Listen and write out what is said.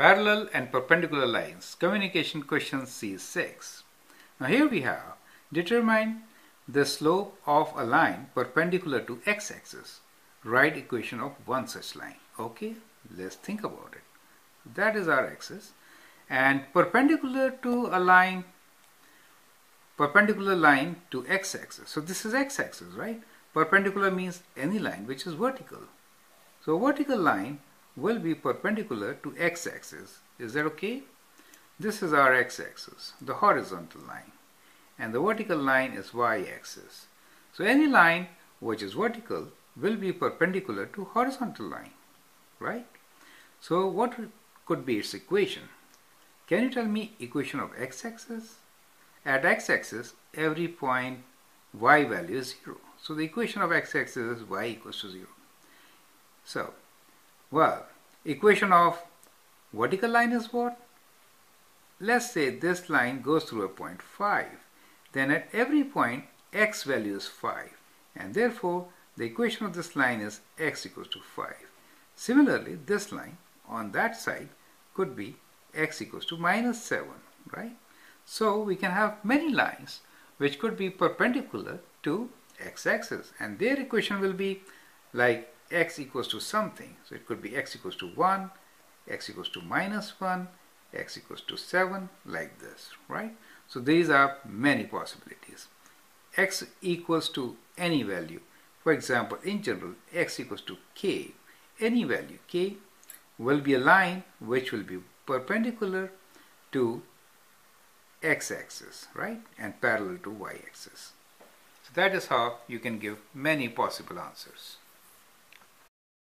Parallel and perpendicular lines, communication question C6. Now here we have, determine the slope of a line perpendicular to x-axis. Write equation of one such line. Okay, let's think about it. That is our axis and perpendicular to a line perpendicular line to x-axis. So this is x-axis, right? Perpendicular means any line which is vertical. So vertical line will be perpendicular to x-axis. Is that okay? This is our x-axis, the horizontal line. And the vertical line is y-axis. So any line which is vertical will be perpendicular to horizontal line, right? So what could be its equation? Can you tell me equation of x-axis? At x-axis, every point y value is 0. So the equation of x-axis is y equals to 0. So well, equation of vertical line is what? Let's say this line goes through a point 5. Then at every point x value is 5 and therefore the equation of this line is x equals to 5. Similarly, this line on that side could be x equals to minus 7, right? So we can have many lines which could be perpendicular to x-axis and their equation will be like x equals to something. So it could be x equals to 1, x equals to minus 1, x equals to 7, like this, right? So these are many possibilities. x equals to any value. For example, in general, x equals to k. Any value k will be a line which will be perpendicular to x-axis, right? And parallel to y-axis. So that is how you can give many possible answers.